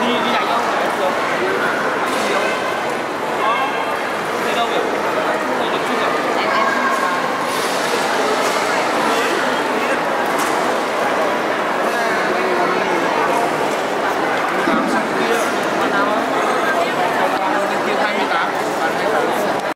你你来